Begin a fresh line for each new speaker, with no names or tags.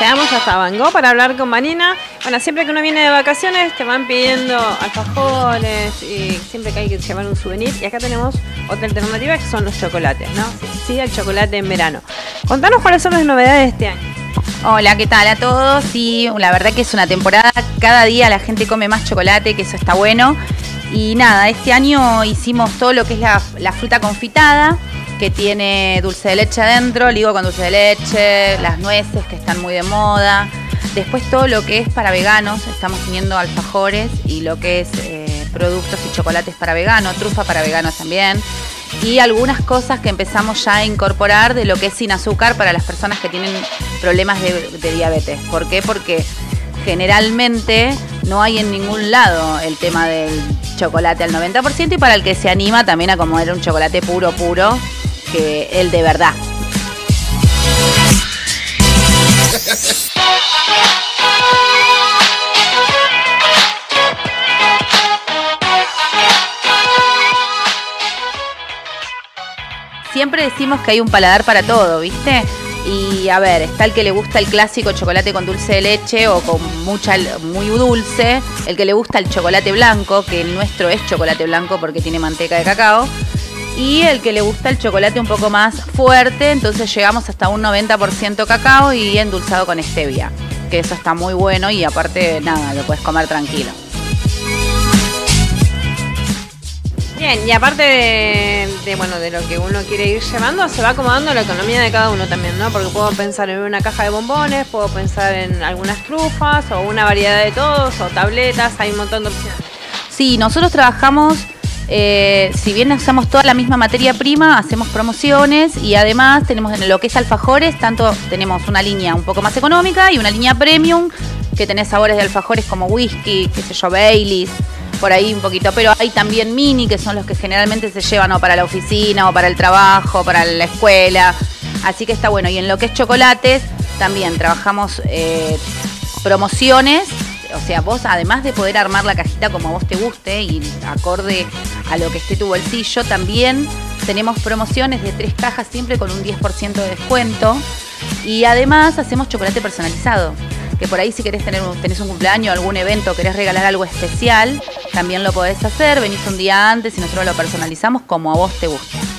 Llegamos hasta Bangó para hablar con Marina. Bueno, siempre que uno viene de vacaciones te van pidiendo alfajores y siempre que hay que llevar un souvenir. Y acá tenemos otra alternativa que son los chocolates, ¿no? Sí, el chocolate en verano. Contanos cuáles son las novedades de este año.
Hola, ¿qué tal a todos? Sí, la verdad que es una temporada, cada día la gente come más chocolate, que eso está bueno. Y nada, este año hicimos todo lo que es la, la fruta confitada que tiene dulce de leche adentro, ligo con dulce de leche, las nueces que están muy de moda. Después todo lo que es para veganos, estamos teniendo alfajores y lo que es eh, productos y chocolates para veganos, trufa para veganos también. Y algunas cosas que empezamos ya a incorporar de lo que es sin azúcar para las personas que tienen problemas de, diabetes. ¿Por qué? Porque generalmente no hay en ningún lado el tema del chocolate al 90% y para el que se anima también a comer un chocolate puro, puro, el de verdad. Siempre decimos que hay un paladar para todo, ¿viste? Y a ver, está el que le gusta el clásico chocolate con dulce de leche o con mucha muy dulce, el que le gusta el chocolate blanco, que el nuestro es chocolate blanco porque tiene manteca de cacao, y el que le gusta el chocolate un poco más fuerte, entonces llegamos hasta un 90% cacao y endulzado con stevia, que eso está muy bueno y aparte nada, lo puedes comer tranquilo.
Bien, y aparte de, bueno de lo que uno quiere ir llevando, se va acomodando la economía de cada uno también, ¿no? Porque puedo pensar en una caja de bombones, puedo pensar en algunas trufas, o una variedad de todos, o tabletas, hay un montón de opciones.
Sí, nosotros trabajamos eh, si bien usamos toda la misma materia prima, hacemos promociones y además tenemos en lo que es alfajores, tanto tenemos una línea un poco más económica y una línea premium, que tenés sabores de alfajores como whisky, qué sé yo, Baileys, por ahí un poquito, pero hay también mini, que son los que generalmente se llevan o para la oficina o para el trabajo, para la escuela, así que está bueno. Y en lo que es chocolates, también trabajamos eh, promociones o sea, vos además de poder armar la cajita como a vos te guste y acorde a lo que esté tu bolsillo, también tenemos promociones de tres cajas siempre con un 10% de descuento. Y además hacemos chocolate personalizado. Que por ahí si querés tener tenés un cumpleaños, algún evento, querés regalar algo especial, también lo podés hacer. Venís un día antes y nosotros lo personalizamos como a vos te guste.